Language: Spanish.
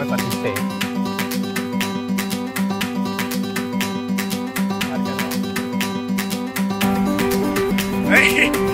me partiste. Hey.